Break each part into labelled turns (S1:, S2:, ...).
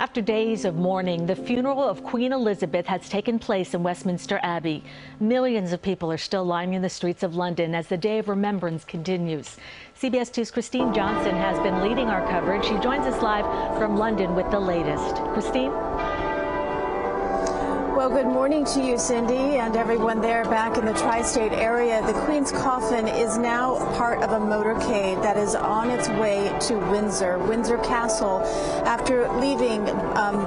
S1: After days of mourning, the funeral of Queen Elizabeth has taken place in Westminster Abbey. Millions of people are still lining the streets of London as the Day of Remembrance continues. CBS 2's Kristine Johnson has been leading our coverage. She joins us live from London with the latest. Kristine?
S2: Well, good morning to you, Cindy, and everyone there back in the tri-state area. The Queen's coffin is now part of a motorcade that is on its way to Windsor, Windsor Castle, after leaving um,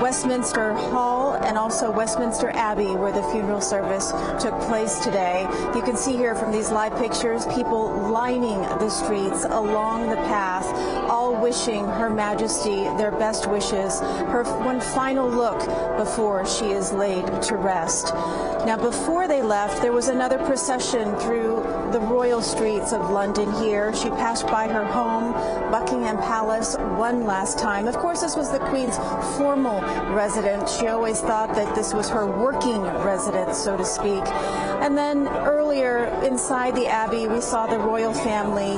S2: Westminster Hall and also Westminster Abbey, where the funeral service took place today. You can see here from these live pictures, people lining the streets along the path, all wishing Her Majesty their best wishes, her one final look before she is laid to rest. Now, before they left, there was another procession through the royal streets of London here. She passed by her home, Buckingham Palace, one last time. Of course, this was the Queen's formal residence. She always thought that this was her working residence, so to speak. And then earlier inside the Abbey, we saw the royal family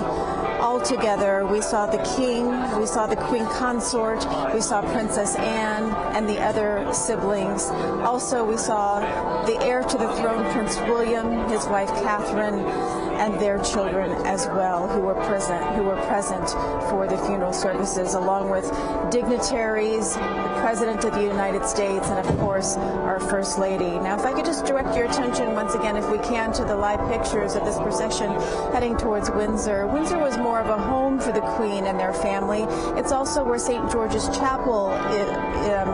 S2: all together. We saw the king, we saw the queen consort, we saw Princess Anne and the other siblings. Also, we saw the heir to the throne, Prince William, his wife Catherine, and their children as well, who were present, who were present for the funeral services, along with dignitaries, the President of the United States, and of course our First Lady. Now, if I could just direct your attention once again, if we can, to the live pictures of this procession heading towards Windsor. Windsor was more of a home for the Queen and their family. It's also where St. George's Chapel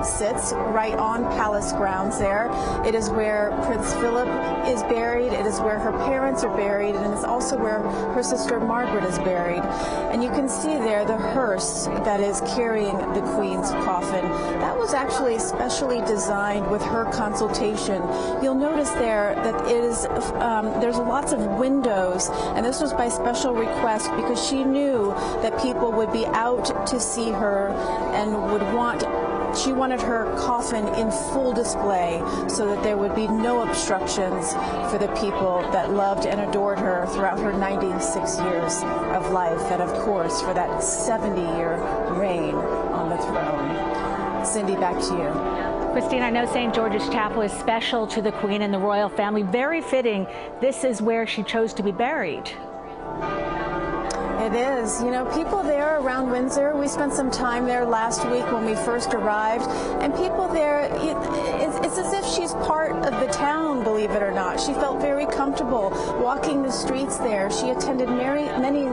S2: sits, right on palace grounds there. It is where Prince Philip is buried. It is where her parents are buried, and it's also where her sister Margaret is buried. And you can see there the hearse that is carrying the Queen's coffin. That was actually specially designed with her consultation. You'll notice there that it is um, there's lots of windows, and this was by special request because she knew that people would be out to see her and would want she wanted her coffin in full display so that there would be no obstructions for the people that loved and adored her throughout her 96 years of life, and of course for that 70 year reign on the throne. Cindy, back to you.
S1: Kristine, I know St. George's Chapel is special to the Queen and the royal family. Very fitting. This is where she chose to be buried.
S2: It is. You know, people there around Windsor, we spent some time there last week when we first arrived, and people there, it's as if she's part of the town, believe it or not. She felt very comfortable walking the streets there. She attended many, many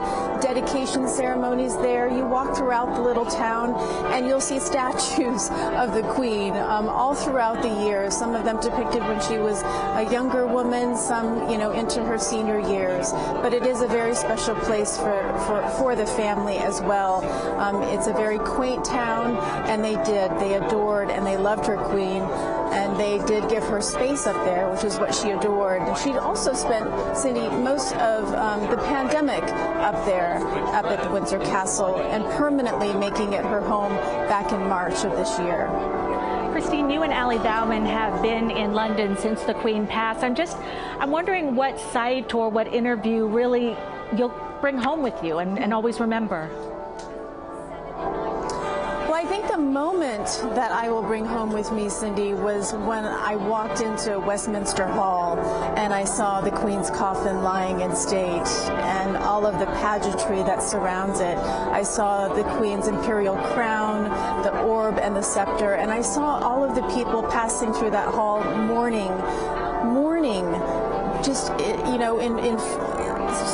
S2: dedication ceremonies there. You walk throughout the little town, and you'll see statues of the Queen um, all throughout the years. Some of them depicted when she was a younger woman, some, you know, into her senior years. But it is a very special place for, for, for the family as well. Um, it's a very quaint town, and they did. They adored and they loved her queen, and they did give her space up there, which is what she adored. And she'd also spent, Cindy, most of um, the pandemic up there, up at the Windsor Castle, and permanently making it her home back in March of this year.
S1: Kristine, you and Ali Bauman have been in London since the Queen passed. I'm just, I'm wondering what site or what interview really you'll bring home with you and, and always remember?
S2: Well, I think the moment that I will bring home with me, Cindy, was when I walked into Westminster Hall and I saw the Queen's coffin lying in state and all of the pageantry that surrounds it. I saw the Queen's imperial crown, the orb, and the scepter, and I saw all of the people passing through that hall mourning, mourning, just, you know, in, in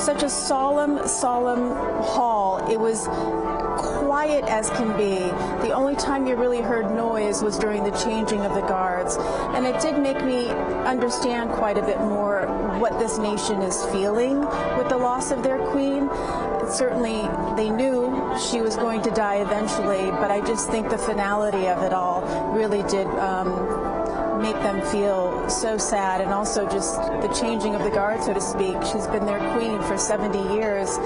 S2: such a solemn, solemn hall. It was quiet as can be. The only time you really heard noise was during the changing of the guards. And it did make me understand quite a bit more what this nation is feeling with the loss of their queen. Certainly, they knew she was going to die eventually, but I just think the finality of it all really did um, make them feel so sad and also just the changing of the guard, so to speak. She's been their queen for 70 years.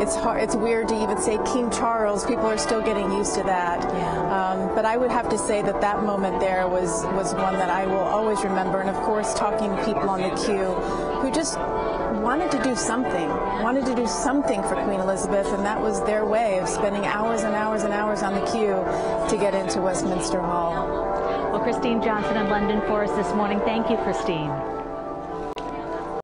S2: It's hard, it's weird to even say King Charles. People are still getting used to that.
S1: Yeah.
S2: Um, but I would have to say that that moment there was was one that I will always remember. And of course, talking to people on the queue who just wanted to do something, wanted to do something for Queen Elizabeth, and that was their way of spending hours and hours and hours on the queue to get into Westminster Hall.
S1: Well, Kristine Johnson in London for us this morning. Thank you, Kristine.